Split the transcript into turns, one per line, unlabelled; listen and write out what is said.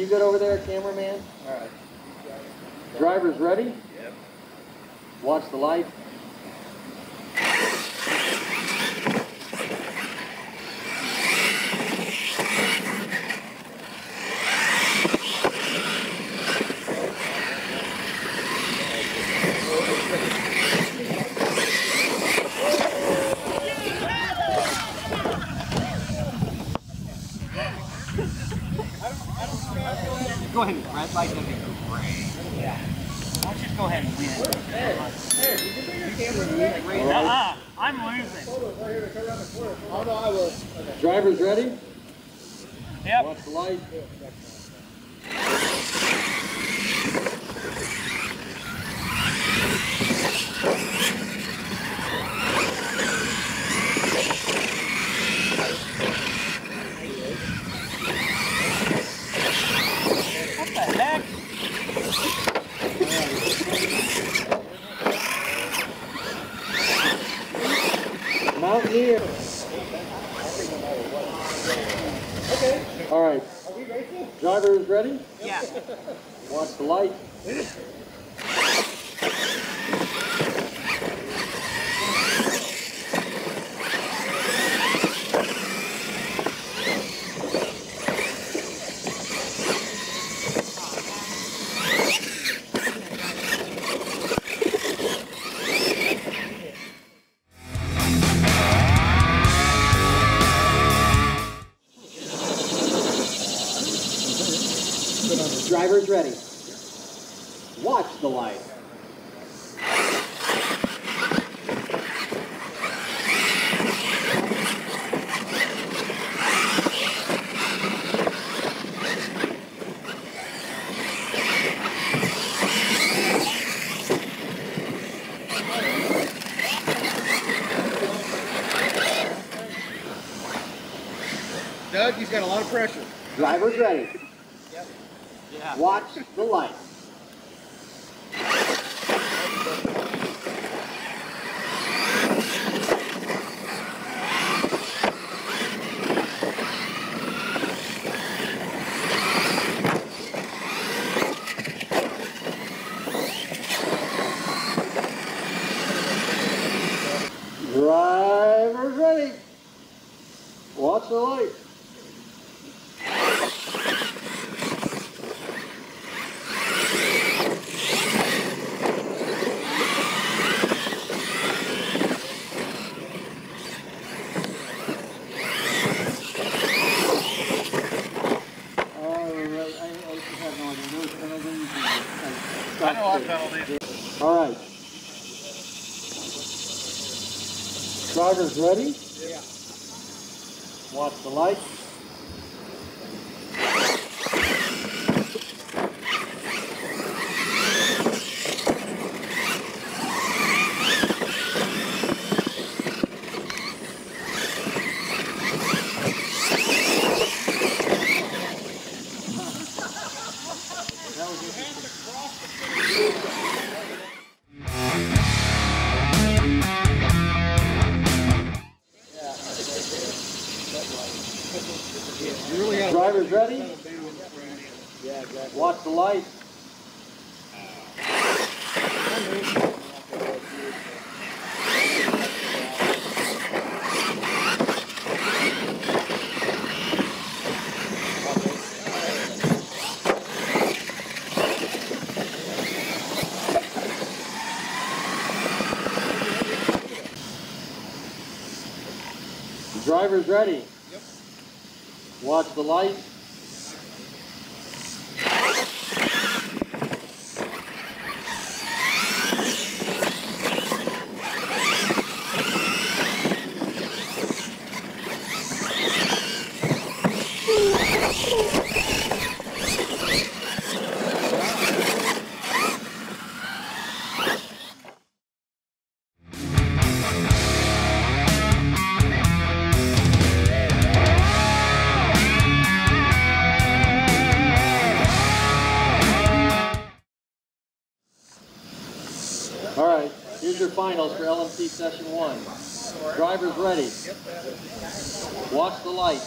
You good over there, cameraman? All right. Drivers ready?
Yep.
Watch the light.
Go ahead, and red light be great. Yeah. Why don't you just go ahead and win? Uh-uh, I'm losing.
Drivers ready?
Yep.
Watch the light. Mountaineer. All right. Are we racing? Driver is ready?
Yeah.
Watch the light. Ready. Watch the light.
Doug, he's got a lot of pressure.
Drivers ready.
Yeah.
Watch the light. Drivers ready. Watch the light.
I know our penalties.
All right. Drivers ready?
Yeah.
Watch the light.
Really got
Drivers ready? Watch the light. Drivers ready?
Yep.
Watch the light. All right, here's your finals for LMT session one. Drivers ready. Watch the light.